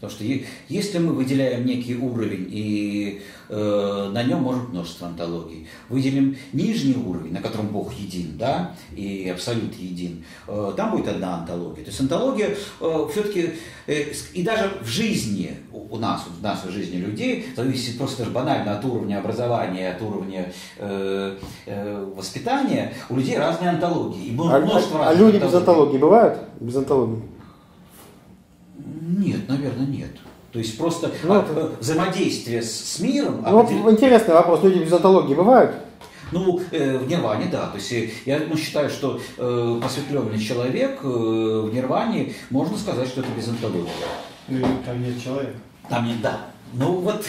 Потому что если мы выделяем некий уровень, и э, на нем может множество антологий, выделим нижний уровень, на котором Бог един, да, и абсолют един, э, там будет одна антология. То есть антология э, все-таки, э, и даже в жизни у нас, в нашей жизни людей, зависит просто даже банально от уровня образования, от уровня э, э, воспитания, у людей разные антологии. И а, множество а, а люди антологий. без антологии бывают? Без антологии? Нет, наверное, нет. То есть просто ну, от, э, взаимодействие с, с миром. Ну, определ... интересный вопрос. Люди без антологии бывают? Ну, э, в нирване, да. То есть э, я ну, считаю, что э, просветленный человек э, в нирване, можно сказать, что это без антологии. Ну, там нет человека. Там нет, да. Ну вот,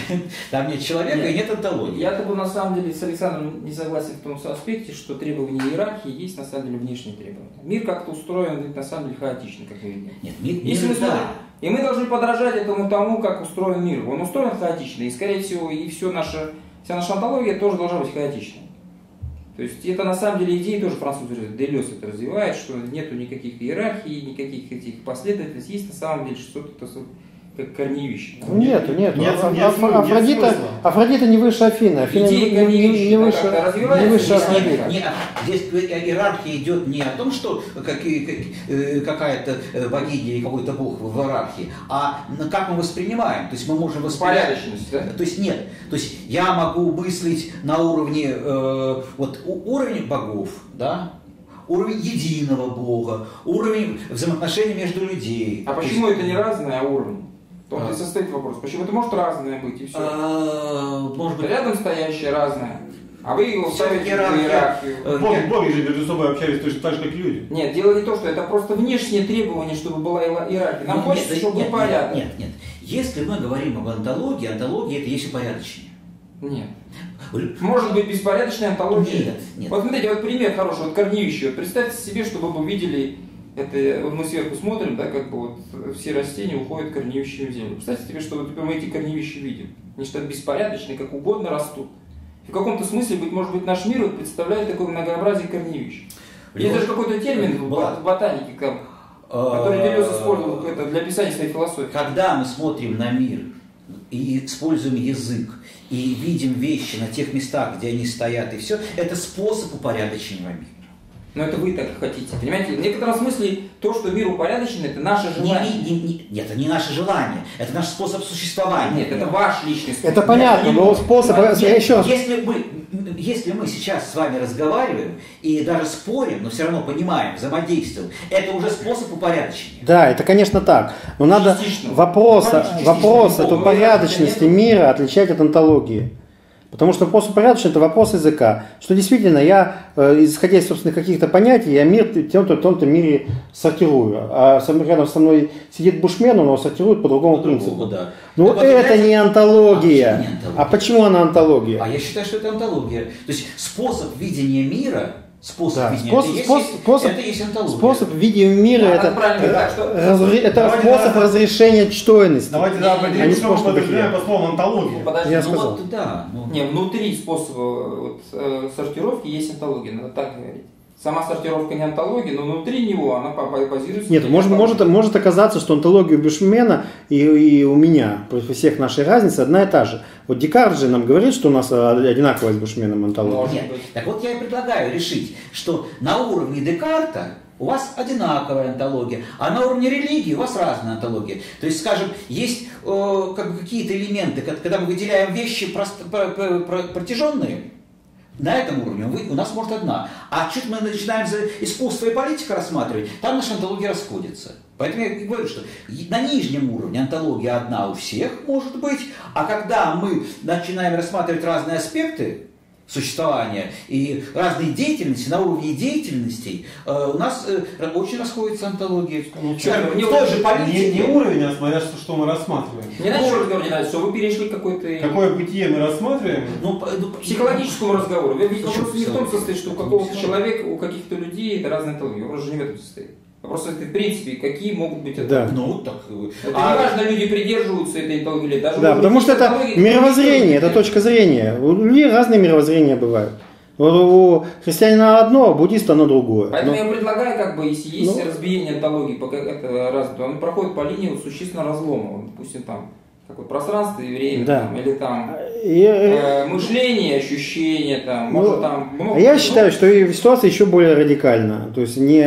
там нет человека нет. и нет антологии. Я-то был на самом деле с Александром не согласен в том аспекте, что требования иерархии есть на самом деле внешние требования. Мир как-то устроен на самом деле хаотично, как мы видим. Нет, мир, Если мир, мы да. И мы должны подражать этому тому, как устроен мир. Он устроен хаотично, и скорее всего и все наша, вся наша антология тоже должна быть хаотичной. То есть это на самом деле идеи тоже французы, Делес это развивает, что нету никаких иерархий, никаких этих последовательностей. Есть на самом деле что-то как корневище. Нет, нет. нет, а, нет а, Афродита, нет Афродита не выше Афины. Афина не, не, не выше, не выше Афродиты. Не, здесь иерархия идет не о том, что э, какая-то э, богиня или какой-то бог в иерархии, а как мы воспринимаем. То есть мы можем воспринять... да? То есть нет. То есть я могу мыслить на уровне, э, вот уровень богов, да, уровень единого Бога, уровень взаимоотношений между людьми. А почему это не разные уровни? Том а. и состоит вопрос. Почему это может разное быть и все? А, может быть. Рядом стоящее разное. А вы его ставите в иерархию. Э, боги, боги же между собой общались точно так же, как люди. Нет, дело не то, что это просто внешнее требование, чтобы была иерархия. Нам нет, хочется, нет, чтобы нет, был порядок. Нет, нет, Если мы говорим об антологии, антология это есть упорядочение. Нет. Может быть беспорядочная антология? Нет, нет. Вот смотрите, вот пример хороший, вот корневище. Вот представьте себе, чтобы вы видели это вот мы сверху смотрим, да, как бы вот все растения уходят в землю. Представьте себе, что вот мы эти корневища видим. Они что беспорядочные, как угодно растут. В каком-то смысле, быть, может быть, наш мир вот представляет такое многообразие корневищ. Есть даже какой-то термин в ботанике, там, который Делес использовал для описания своей философии. Когда мы смотрим на мир и используем язык, и видим вещи на тех местах, где они стоят, и все, это способ упорядочения мира. Но это вы так хотите. Понимаете, в некотором смысле то, что мир упорядочен, это наше желание. Не, не, не, нет, это не наше желание, это наш способ существования. Нет, это ваш личный способ. Это понятно, но способ... Нет, Я еще. Если мы, если мы сейчас с вами разговариваем и даже спорим, но все равно понимаем, взаимодействуем, это уже способ упорядочения. Да, это, конечно, так. Но надо Частично. вопрос, вопрос от упорядоченности мира отличать от антологии. Потому что вопрос упорядочен – это вопрос языка. Что действительно я, э, исходя из собственных каких-то понятий, я мир в том-то, в том-то мире сортирую. А рядом со мной сидит бушмен, он его сортирует по другому По-другому, принципу. да. Ну вот, это не антология. А не антология? А почему она антология? А я считаю, что это антология. То есть способ видения мира, способ Да, видения, способ- это, есть, способ- способ- это есть. Способ видения мира Да, это, это правильно, э, так что- это Давайте, способ давайте. разрешения чтойности. Давайте да, определим, что мы способ подразумеваем по слову антология. Подожди, Я ну сказал. вот да. Ну, Не, внутри способа вот, э, сортировки есть антология, надо так говорить. Сама сортировка не антология, но внутри него она базируется. Нет, может, может, может оказаться, что антология у Бюшмена и, и у меня, при всех нашей разницы, одна и та же. Вот Декарт же нам говорит, что у нас а, одинаковая с Бюшменом антология. Может Нет. быть. Так вот я и предлагаю решить, что на уровне Декарта у вас одинаковая антология, а на уровне религии у вас разная антология. То есть, скажем, есть э, как бы какие-то элементы, когда мы выделяем вещи прост- про- про- про- протяженные, на этом уровне у нас может одна. А чуть мы начинаем за искусство и политика рассматривать, там наша антология расходится. Поэтому я говорю, что на нижнем уровне антология одна у всех может быть, а когда мы начинаем рассматривать разные аспекты существования и разные деятельности, на уровне деятельностей, э, у нас э, очень расходится антология. Ну, Скажем, не в той же Не, не уровень, а смотря что, что мы рассматриваем. Не начал разговор, не нравится, что вы перешли какой-то Какое бытие мы рассматриваем? Ну, ну. Ведь Почему вопрос не в том состоит, что у какого-то человека, у каких-то людей это разные антологии. Вопрос же не в этом состоит. Вопрос это в принципе, какие могут быть Да. антологии. Ну, так... Это а- не важно, люди придерживаются этой или даже... Да, потому что это мировоззрение, это точка зрения. У людей разные мировоззрения бывают. У у христианина одно, а буддиста оно другое. Поэтому Ну, я предлагаю, как бы, если есть Ну. разбиение антологии по как это раз, то он проходит по линии вот существенного разлома. Допустим, там какое пространство и время, Да. там, или там и, э, э, мышление, ощущение, там, Ну, может там. много- А я ну, считаю, что ситуация еще более радикальна. То есть не,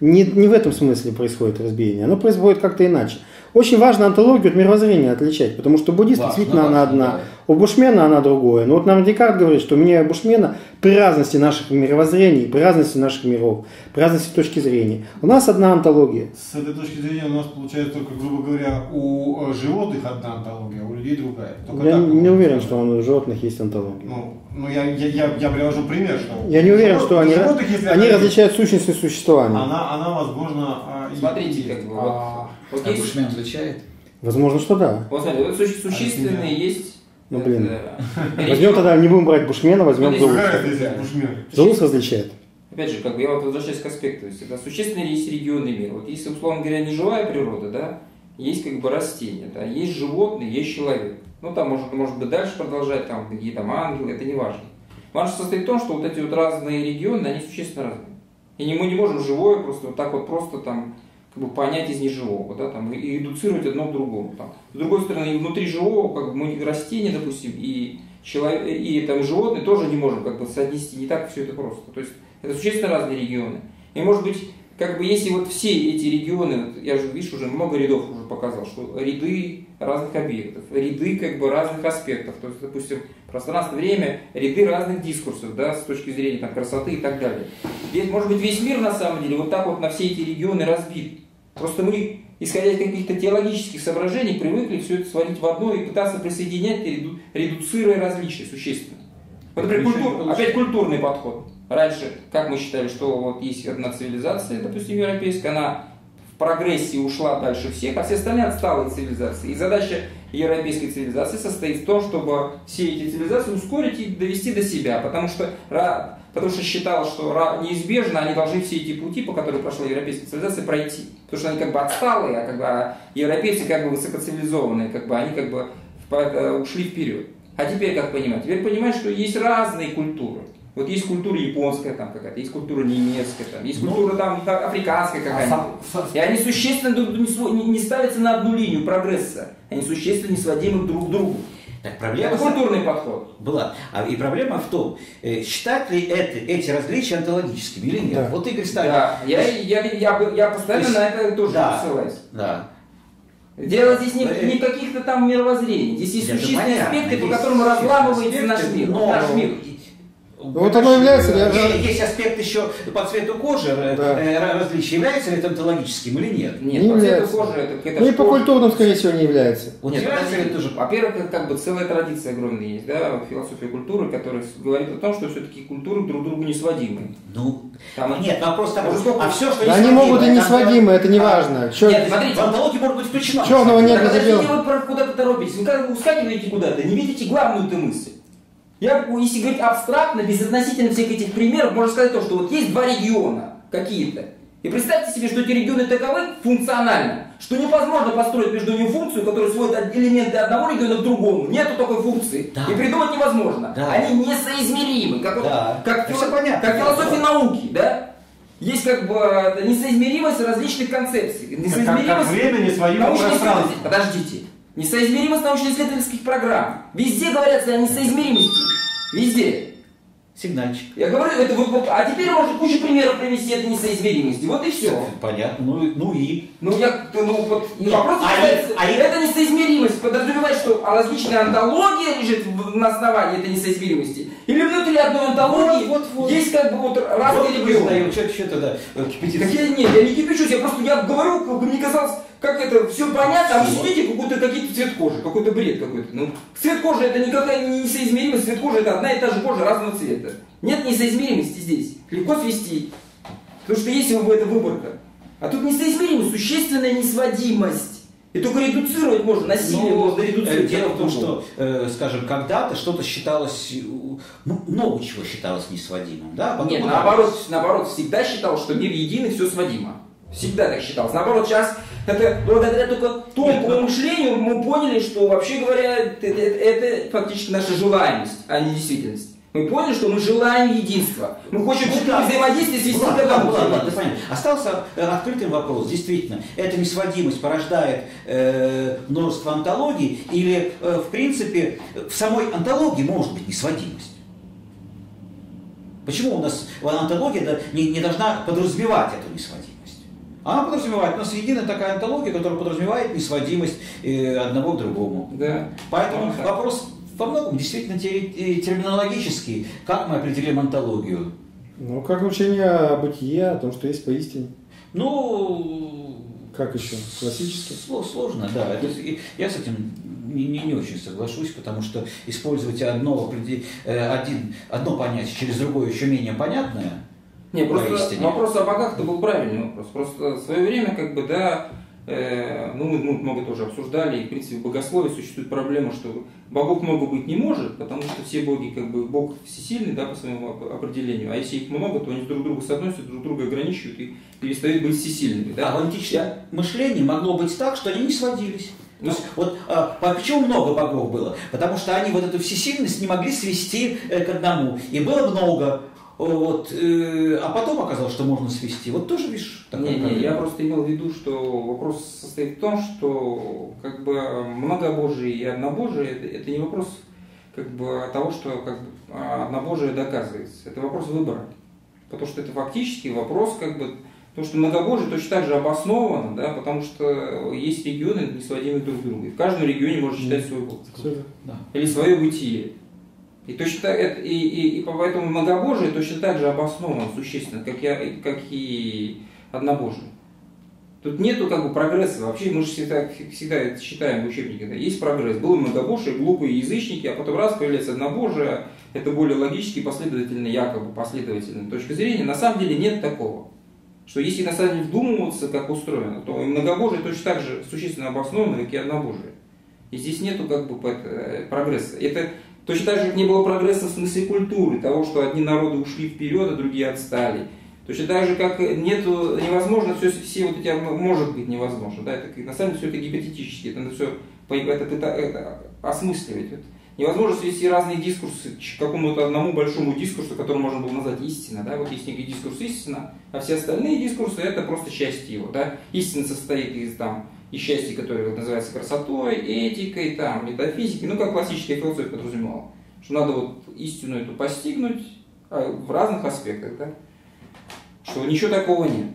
не, не в этом смысле происходит разбиение, оно происходит как-то иначе. Очень важно антологию от мировоззрения отличать, потому что буддист Важно, действительно она важно, одна, да. У Бушмена она другое. Но вот нам Декарт говорит, что мне Бушмена при разности наших мировоззрений, при разности наших миров, при разности точки зрения. У нас одна антология. С этой точки зрения у нас получается только, грубо говоря, у э, животных одна антология, а у людей другая. Только Я так не уверен, сказать. что у животных есть антология. Ну, ну я, я, я, я привожу пример, что... Я не уверен, что они, животных, если они различают сущность и существование. Она, она возможно... а, Смотрите, как бы, а, вот, вот А Бушмен отличает? Возможно, что да. вот существенные есть. Ну, блин. Возьмем тогда, не будем брать Бушмена, возьмем Ну, Зулус. Различает. Опять же, как бы я вот возвращаюсь к аспекту, то есть это существенный есть регионный мир. Вот если, условно говоря, не живая природа, да, есть как бы растения, да, есть животные, есть человек. Ну, там может, может быть дальше продолжать, там какие там ангелы, это не важно. Важно состоит в том, что вот эти вот разные регионы, они существенно разные. И не, мы не можем живое просто вот так вот просто там как бы понять из неживого, да, там, и, и одно к другому. Там. С другой стороны, внутри живого, как бы мы растения, допустим, и человек, и там животные тоже не можем как бы соотнести, не так все это просто. То есть это существенно разные регионы. И может быть, как бы если вот все эти регионы, вот я же, видишь, уже много рядов уже показал, что ряды разных объектов, ряды как бы разных аспектов, то есть, допустим, пространство, время, ряды разных дискурсов, да, с точки зрения там, красоты и так далее. Ведь, может быть, весь мир на самом деле вот так вот на все эти регионы разбит. Просто мы, исходя из каких-то теологических соображений, привыкли все это свалить в одно и пытаться присоединять, реду- редуцируя различия существенно. Вот, например, культур- опять культурный подход. Раньше, как мы считали, что вот есть одна цивилизация, допустим, европейская, она в прогрессии ушла дальше всех, а все остальные отсталые цивилизации. И задача европейской цивилизации состоит в том, чтобы все эти цивилизации ускорить и довести до себя, потому что, потому что считалось, что неизбежно они должны все эти пути, по которым прошла европейская цивилизация, пройти. Потому что они как бы отсталые, а как бы а европейцы как бы высокоцивилизованные, как бы они как бы э, ушли вперед. А теперь как понимать? Теперь понимать, что есть разные культуры. Вот есть культура японская там какая-то, есть культура немецкая, там, есть культура там та- африканская какая-то. сам- сам- И они существенно не ставятся на одну линию прогресса. Они существенно не сводимы друг к другу. Так проблема Это культурный подход. была. А и проблема в том, э, считать ли это, эти различия онтологическими или нет. Да. Вот Игорь ставит. Да, я, я, я, я постоянно То на есть- это тоже да. ссылаюсь. Да. Дело здесь не, Э, не каких-то там мировоззрений. Здесь есть существенные аспекты, по есть которым разламывается наш мир. но- Наш мир. Вот оно является ли- Есть, есть аспект еще по цвету кожи, э, Да. э, различия, является ли это онтологическим или нет? Нет, Не по цвету является. кожи это, это Ну и по культурным, скорее всего, не является. Вот Нет, является ли это тоже Во-первых, это как бы целая традиция огромная есть, да, философия культуры, которая говорит о том, что все-таки культуры друг другу не сводимы. Ну, Там- нет, вопрос такой, Уже сколько- а все, что Да они могут и не это- сводимы, это не важно. Чё- Нет, смотрите, В антологии может быть включено. Черного нет. Вы про- куда-то торопитесь. Вы как ускакиваете куда-то, не видите главную-то мысль. Я, если говорить абстрактно, безотносительно всех этих примеров, можно сказать то, что вот есть два региона какие-то. И представьте себе, что эти регионы таковы функционально, что невозможно построить между ними функцию, которая сводит элементы одного региона к другому. Нету такой функции. Да. И придумать невозможно. Да. Они несоизмеримы, как, Да. как, фило- понятно. как философия науки, да? Есть как бы э, несоизмеримость различных концепций. Как, как Несоизмеримость время не сводимо пространство. Научно-исследовательских, подождите. Несоизмеримость научно-исследовательских программ. Везде говорят о несоизмеримости. Везде. Сигнальчик. Я говорю, это вот- а теперь можно кучу примеров привести этой несоизмеримости. Вот и все. Понятно. Ну, и- ну и. Ну, я, ну, вот, Нет, вопрос а касается, и- а и- это несоизмеримость подразумевает, что различная антология лежит на основании этой несоизмеримости. Или внутри одной антологии Вот, вот, вот. есть как бы вот разные Вот регионы. что, что тогда э, кипятится. Так я, нет, я не кипячусь, я просто я говорю, как бы мне казалось, как это, все понятно, а вы сидите, какой-то какие-то цвет кожи, какой-то бред какой-то. Ну, цвет кожи это никакая не несоизмеримость, цвет кожи это одна и та же кожа разного цвета. Нет несоизмеримости здесь. Легко свести. Потому что есть вы- эта выборка. А тут несоизмеримость, существенная несводимость. И только редуцировать можно, насилие Ну, можно э, редуцировать. Дело в том, что, э, скажем, когда-то что-то считалось, э, ну, много чего считалось несводимым, да? а потом Нет, наоборот, наоборот, всегда считал, что мир един и все сводимо. Всегда так считалось. Наоборот, сейчас это благодаря только тонкому мышлению мы поняли, что вообще говоря, это, это- это фактически наша желаемость, а не действительность. Мы поняли, что мы желаем единства. Мы хотим Ну да. взаимодействие свести Ладно, к одному. ладно, ладно, понятно. Остался э, открытым вопрос. Действительно, эта несводимость порождает э, множество антологий или, э, в принципе, в самой антологии может быть несводимость? Почему у нас антология да, не, не должна подразумевать эту несводимость? Она подразумевает, у нас единая такая антология, которая подразумевает несводимость одного к другому. Да. Поэтому так. вопрос во многом действительно те- э, терминологический. Как мы определим антологию? Ну, как учение о бытие, о том, что есть поистине. Ну, Как еще? Классически. сло- сложно, да. Это я с этим не, не- не очень соглашусь, потому что использовать одно, э, один, одно понятие через другое еще менее понятное. Не, просто вопрос о богах это был правильный вопрос. Просто в свое время, как бы, да, э, ну мы, много тоже обсуждали, и в принципе в богословии существует проблема, что богов много быть не может, потому что все боги, как бы, бог всесильный, да, по своему оп- определению, а если их много, то они друг друга соотносят, друг друга ограничивают и перестают быть всесильными. Да? А в античном мышлении могло быть так, что они не сводились. То Ну. есть, вот а, по- почему много богов было? Потому что они вот эту всесильность не могли свести э, к одному. И было много. Вот, э, а потом оказалось, что можно свести. Вот тоже, видишь, такая Не, не, я просто имел в виду, что вопрос состоит в том, что как бы многобожие и однобожие это, это не вопрос как бы того, что как бы, а, однобожие доказывается. Это вопрос выбора. Потому что это фактически вопрос как бы Потому что многобожие точно так же обосновано, да, потому что есть регионы, несводимые друг к другу. И в каждом регионе можно считать свой бог. Да. Или свое бытие. И точно и, и, и поэтому многобожие точно так же обосновано существенно, как и, как и однобожие. Тут нету как бы прогресса. Вообще мы же всегда, всегда это считаем в учебнике. Да, есть прогресс. Было многобожие, глупые язычники, а потом раз появляется однобожие. Это более логически, последовательно, якобы последовательная точка зрения. На самом деле нет такого. Что если на самом деле вдумываться, как устроено, то и многобожие точно так же существенно обосновано, как и однобожие. И здесь нету как бы э, прогресса. Это точно так же, не было прогресса в смысле культуры, того, что одни народы ушли вперед, а другие отстали. Точно так же, как нету, невозможно все, все вот эти, может быть невозможно, да, это, на самом деле все это гипотетически, это надо все это, это, это осмысливать. Это невозможно свести разные дискурсы к какому-то одному большому дискурсу, который можно было назвать истина, да, вот есть некий дискурс истина, а все остальные дискурсы это просто часть его, да, истина состоит из там и счастье, которое называется красотой, этикой, там, метафизикой, ну, как классическая философия подразумевала, что надо вот истину эту постигнуть а, в разных аспектах, да, что ничего такого нет.